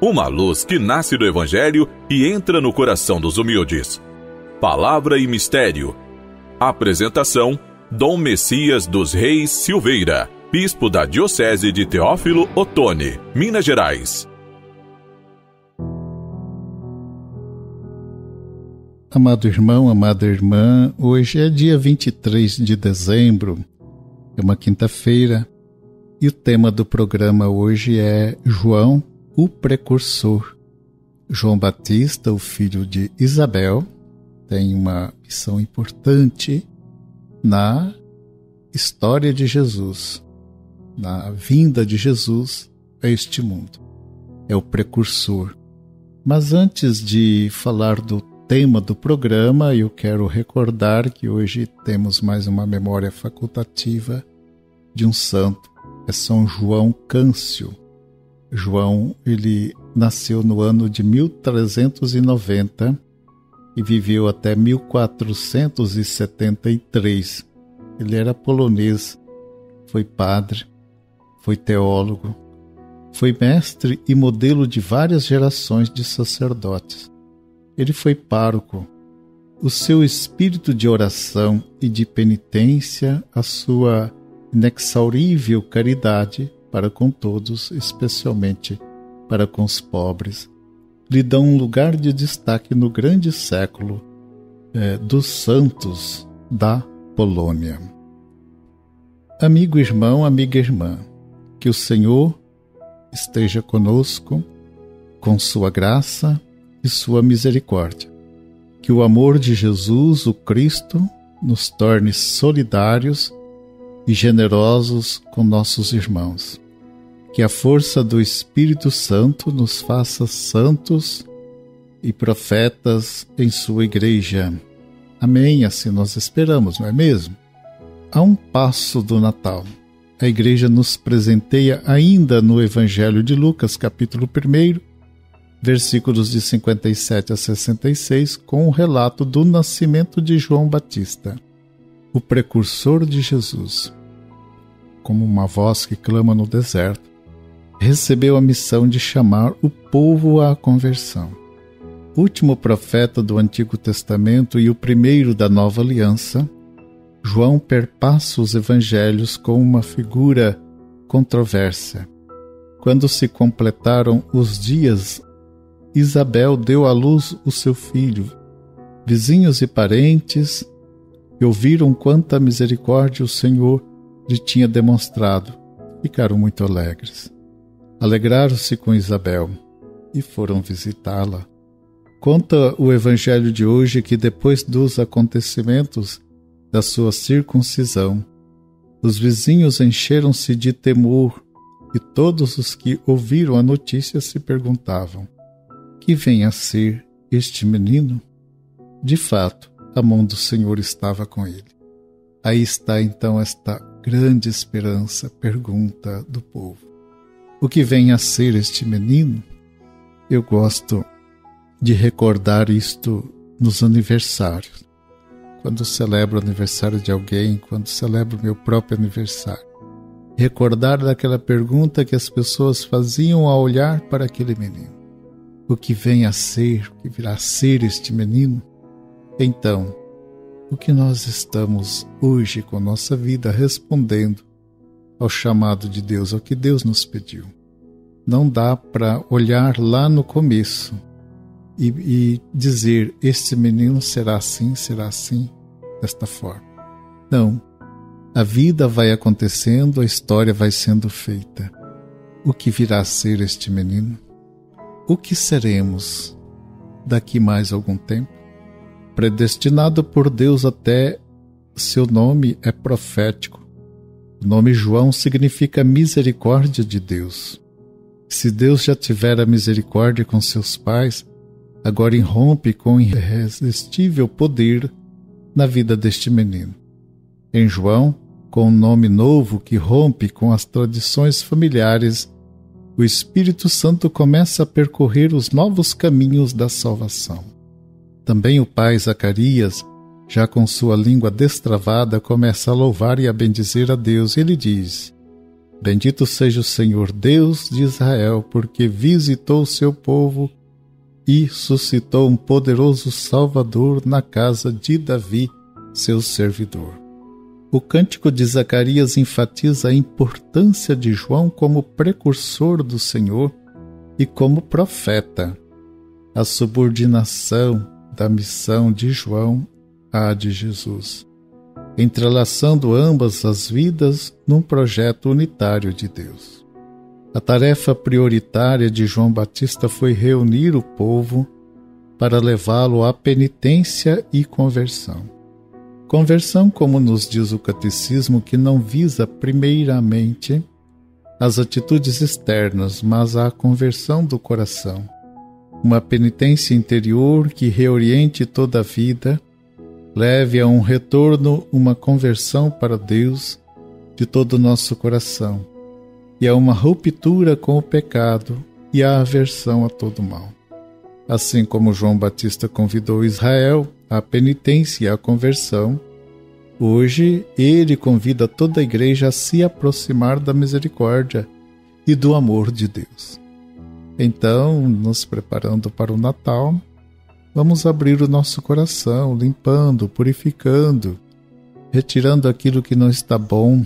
uma luz que nasce do Evangelho e entra no coração dos humildes. Palavra e Mistério. Apresentação: Dom Messias dos Reis Silveira, Bispo da Diocese de Teófilo Otoni, Minas Gerais. Amado irmão, amada irmã, hoje é dia 23 de dezembro, é uma quinta-feira, e o tema do programa hoje é João o precursor. João Batista, o filho de Isabel, tem uma missão importante na história de Jesus, na vinda de Jesus a este mundo. É o precursor. Mas antes de falar do tema do programa, eu quero recordar que hoje temos mais uma memória facultativa de um santo, é São João Câncio João, ele nasceu no ano de 1390 e viveu até 1473. Ele era polonês, foi padre, foi teólogo, foi mestre e modelo de várias gerações de sacerdotes. Ele foi pároco. O seu espírito de oração e de penitência, a sua inexaurível caridade para com todos, especialmente para com os pobres, lhe dão um lugar de destaque no grande século é, dos santos da Polônia. Amigo irmão, amiga irmã, que o Senhor esteja conosco com sua graça e sua misericórdia. Que o amor de Jesus, o Cristo, nos torne solidários e generosos com nossos irmãos. Que a força do Espírito Santo nos faça santos e profetas em sua igreja. Amém. Assim nós esperamos, não é mesmo? A um passo do Natal, a igreja nos presenteia ainda no Evangelho de Lucas, capítulo 1, versículos de 57 a 66, com o relato do nascimento de João Batista, o precursor de Jesus como uma voz que clama no deserto, recebeu a missão de chamar o povo à conversão. Último profeta do Antigo Testamento e o primeiro da Nova Aliança, João perpassa os evangelhos com uma figura controversa. Quando se completaram os dias, Isabel deu à luz o seu filho. Vizinhos e parentes ouviram quanta misericórdia o Senhor lhe tinha demonstrado, ficaram muito alegres. Alegraram-se com Isabel e foram visitá-la. Conta o Evangelho de hoje que depois dos acontecimentos da sua circuncisão, os vizinhos encheram-se de temor e todos os que ouviram a notícia se perguntavam: Que vem a ser este menino? De fato, a mão do Senhor estava com ele. Aí está então esta grande esperança, pergunta do povo. O que vem a ser este menino? Eu gosto de recordar isto nos aniversários. Quando celebro o aniversário de alguém, quando celebro meu próprio aniversário. Recordar daquela pergunta que as pessoas faziam ao olhar para aquele menino. O que vem a ser, o que virá a ser este menino? Então, o que nós estamos hoje com nossa vida respondendo ao chamado de Deus, ao que Deus nos pediu. Não dá para olhar lá no começo e, e dizer: este menino será assim, será assim, desta forma. Não. A vida vai acontecendo, a história vai sendo feita. O que virá a ser este menino? O que seremos daqui mais algum tempo? Predestinado por Deus até seu nome é profético. O nome João significa misericórdia de Deus. Se Deus já tivera misericórdia com seus pais, agora irrompe com irresistível poder na vida deste menino. Em João, com um nome novo que rompe com as tradições familiares, o Espírito Santo começa a percorrer os novos caminhos da salvação. Também o pai Zacarias, já com sua língua destravada, começa a louvar e a bendizer a Deus. Ele diz: Bendito seja o Senhor Deus de Israel, porque visitou o seu povo e suscitou um poderoso Salvador na casa de Davi, seu servidor. O cântico de Zacarias enfatiza a importância de João como precursor do Senhor e como profeta. A subordinação da missão de João à de Jesus entrelaçando ambas as vidas num projeto unitário de Deus. A tarefa prioritária de João Batista foi reunir o povo para levá-lo à penitência e conversão. Conversão, como nos diz o catecismo, que não visa primeiramente as atitudes externas, mas a conversão do coração. Uma penitência interior que reoriente toda a vida leve a um retorno, uma conversão para Deus de todo o nosso coração, e a uma ruptura com o pecado e a aversão a todo mal. Assim como João Batista convidou Israel à penitência e à conversão, hoje ele convida toda a igreja a se aproximar da misericórdia e do amor de Deus. Então, nos preparando para o Natal, Vamos abrir o nosso coração, limpando, purificando, retirando aquilo que não está bom,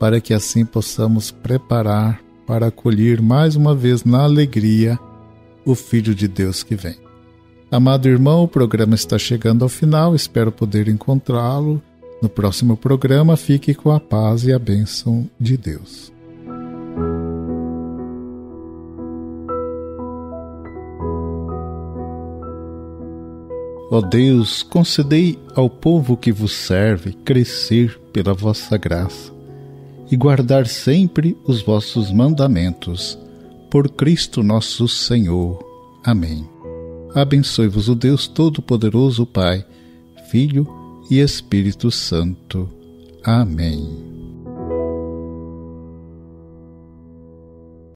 para que assim possamos preparar para acolher mais uma vez na alegria o Filho de Deus que vem. Amado irmão, o programa está chegando ao final, espero poder encontrá-lo no próximo programa. Fique com a paz e a bênção de Deus. Ó Deus, concedei ao povo que vos serve crescer pela vossa graça e guardar sempre os vossos mandamentos. Por Cristo nosso Senhor. Amém. Abençoe-vos o Deus Todo-Poderoso, Pai, Filho e Espírito Santo. Amém.